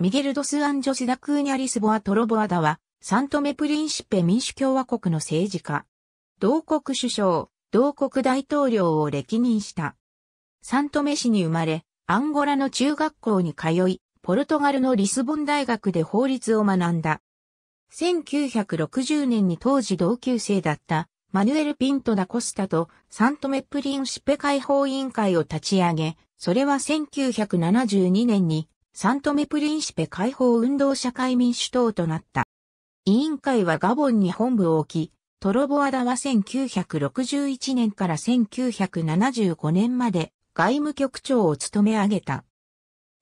ミゲル・ドス・アンジョス・ダクーニャ・リスボア・トロボアダは、サントメ・プリンシッペ民主共和国の政治家。同国首相、同国大統領を歴任した。サントメ市に生まれ、アンゴラの中学校に通い、ポルトガルのリスボン大学で法律を学んだ。1960年に当時同級生だったマヌエル・ピント・ダ・コスタとサントメ・プリンシッペ解放委員会を立ち上げ、それは1972年にサントメ・プリンシペ解放運動社会民主党となった。委員会はガボンに本部を置き、トロボアダは1961年から1975年まで外務局長を務め上げた。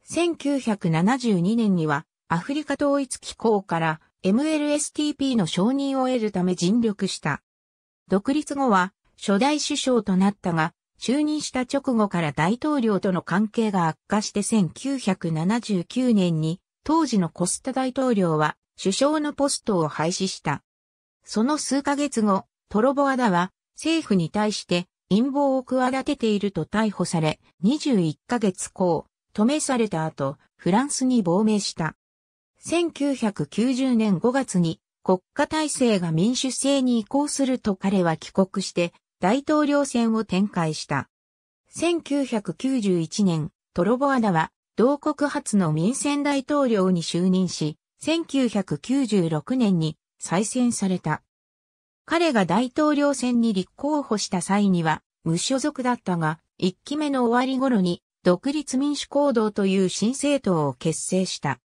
1972年にはアフリカ統一機構から MLSTP の承認を得るため尽力した。独立後は初代首相となったが、就任した直後から大統領との関係が悪化して1979年に当時のコスタ大統領は首相のポストを廃止した。その数ヶ月後、トロボアダは政府に対して陰謀を企てていると逮捕され、21ヶ月後、止めされた後、フランスに亡命した。1990年5月に国家体制が民主制に移行すると彼は帰国して大統領選を展開した。1991年、トロボアダは同国初の民選大統領に就任し、1996年に再選された。彼が大統領選に立候補した際には無所属だったが、一期目の終わり頃に独立民主行動という新政党を結成した。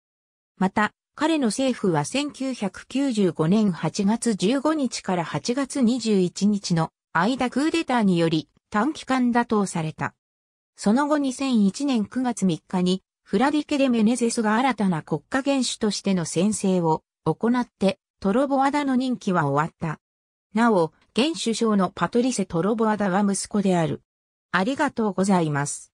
また、彼の政府は1995年8月15日から8月21日の間クーデターにより短期間打倒された。その後2001年9月3日にフラディケ・デ・メネゼスが新たな国家元首としての宣誓を行ってトロボアダの任期は終わった。なお、現首相のパトリセ・トロボアダは息子である。ありがとうございます。